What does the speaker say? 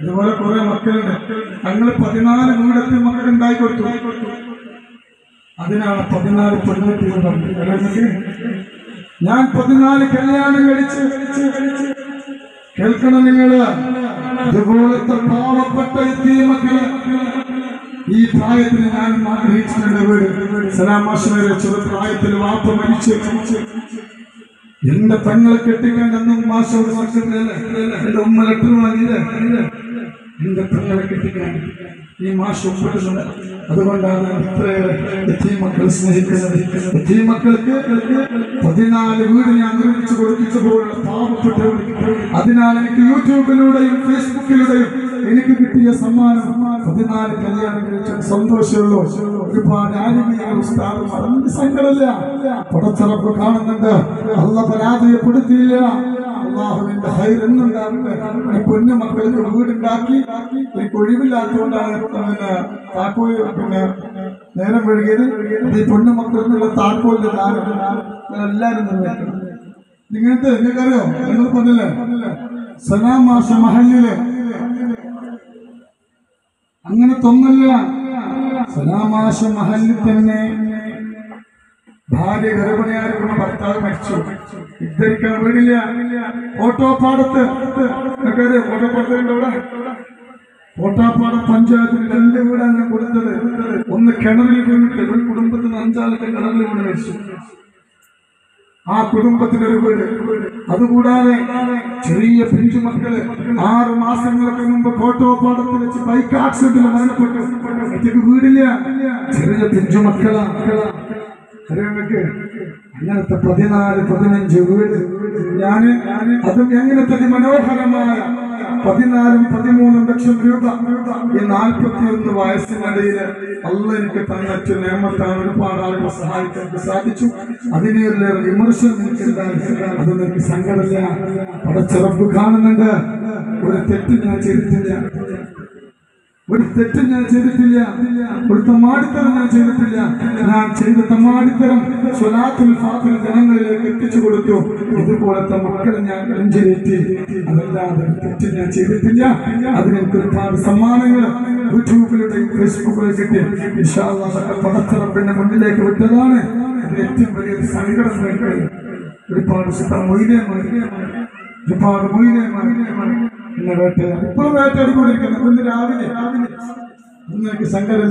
ഇതുപോലെ കുറെ മക്കളുണ്ട്. ഞങ്ങൾ പതിനാല് വീടത്തിൽ മക്കൾ ഉണ്ടായി കൊടുത്തു. അതിനാണ് പതിനാല് പെൺകുട്ടി നിങ്ങൾക്ക് ഞാൻ പതിനാല് കല്യാണം കഴിച്ച് കേൾക്കണം നിങ്ങൾ. ഇതുപോലത്തെ പാവപ്പെട്ട എത്തിയ മക്കൾ ഈ പ്രായത്തിൽ ഞാൻ ആഗ്രഹിച്ചിട്ടുണ്ട് വീട്. ചെറു പ്രായത്തിൽ വാപ്പ മരിച്ചു. എന്റെ പെങ്ങളെ കെട്ടിക്കാൻ അന്നും മാസോട് വർഷത്തിലല്ലേ എന്റെ ഉമ്മ ലെറ്റർ വാങ്ങിയില്ല? എന്റെ പെങ്ങളെ കെട്ടിക്കാൻ ഈ മാഷ് ഒപ്പിട്ടുണ്ട് അതുകൊണ്ടാണ് ഇത്രയേറെ എത്തി മക്കൾ സ്നേഹിക്കുന്നത്. മക്കൾക്ക് പതിനാല് വീട് ഞാൻ നിർമ്മിച്ചു കൊടുത്തപ്പോൾ പാവപ്പെട്ടവർ. അതിനാൽ എനിക്ക് യൂട്യൂബിലൂടെയും ഫേസ്ബുക്കിലൂടെയും എനിക്ക് കിട്ടിയ സമ്മാനം. പതിനാല് കല്യാണം കഴിച്ച സന്തോഷമുള്ളൂ ഒരുപാട് ആരോഗ്യ സങ്കടമില്ല. പടച്ചിറപ്പ് കാണുന്നുണ്ട്. അല്ല പരാജയപ്പെടുത്തിയില്ല. പൊന്നു മക്കൾക്ക് വീടുണ്ടാക്കി. എനിക്ക് താക്കോൽ പിന്നെ നേരം വഴുകിയത് ഈ പൊന്നു മക്കളെന്നുള്ള താക്കോലിന്റെ താരം എല്ലാവരും നിർവഹിക്കണം നിങ്ങൾക്ക് നിങ്ങൾക്കറിയോ? നിങ്ങൾ പറഞ്ഞില്ലേ? സനാമാസ മാഷ മഹല്ലിൽ അങ്ങനെ തൊന്നല്ല. സലാമാശ മഹലിൽ തന്നെ ഭാര്യ ഗർഭിണിയായിരിക്കുന്ന ഭർത്താവ് മരിച്ചു. ഇദ്ദേഹിക്കാൻ വീടില്ല. ഓട്ടോപ്പാടത്ത് ഓട്ടോപ്പാടത്തിന്റെ അവിടെ. ഓട്ടാപ്പാടം പഞ്ചായത്തിൽ രണ്ട് വീടാണ് കൊടുത്തത്. ഒന്ന് കിണറിൽ വീണിട്ട് ഒരു കുടുംബത്തിന് അഞ്ചാലത്തെ കിണറിൽ വീണ് മരിച്ചു. ആ കുടുംബത്തിന് ഒരു വീട് അതുകൂടാതെ ചെറിയ പിഞ്ചു മക്കൾ ആറ് മാസങ്ങൾക്ക് മുമ്പ് കോട്ടോപ്പാടത്ത് വെച്ച് ബൈക്ക് ആക്സിഡന്റിൽ മരണപ്പെട്ടു. വീടില്ല. ചെറിയ പിഞ്ചു മക്കളാ. അങ്ങനത്തെ പതിനാല് പതിനഞ്ച് വീട് ഞാൻ അതും എങ്ങനത്തെ മനോഹരമായ പതിനാലും പതിമൂന്നും ലക്ഷം രൂപ ഈ നാൽപ്പത്തി ഒന്ന് വയസ്സിനിടയിൽ അല്ല എനിക്ക് തന്നെ നിയമത്താണ് ഒരുപാട് ആളുകൾ സഹായിക്കാൻ സാധിച്ചു. അതിനേറെ വിമർശനം അത് എനിക്ക് സങ്കടമില്ല. അവിടെ ചെറുപ്പ് കാണുന്നുണ്ട്. ഒരു തെറ്റ് ഞാൻ ചെയ്തിട്ടില്ല. ഒരു തെറ്റും ഞാൻ ചെയ്തിട്ടില്ല. ഒരു തമാടിത്തരം ഞാൻ ചെയ്തിട്ടില്ല. ഞാൻ ചെയ്ത തമാടിത്തരം സ്വലാത്തുൽ ഫാത്തിൽ ജനങ്ങളിലേക്ക് എത്തിച്ചു കൊടുത്തു. ഇതുപോലത്തെ മക്കളെ ഞാൻ നെഞ്ചിലേറ്റി അതല്ലാതെ തെറ്റ് ഞാൻ ചെയ്തിട്ടില്ല. അതിനെനിക്ക് ഒരുപാട് സമ്മാനങ്ങൾ യൂട്യൂബിലൂടെയും ഫേസ്ബുക്കിലൂടെ കിട്ടി. ഇൻഷാല്ലാ അതൊക്കെ പടച്ചിറപ്പിന്റെ മുന്നിലേക്ക് വിട്ടതാണ്. ഏറ്റവും വലിയ സങ്കടം ഒരുപാട് സുഖം മൊയ്തേമാർ ഒരുപാട് മൊയ്തേമാർ എന്നെ വേട്ട ഇപ്പോഴും വേട്ടയാടിക്കൊണ്ടിരിക്കുന്നു ഇന്ന് രാവിലെ രാവിലെ ഇന്ന് എനിക്ക് സങ്കടം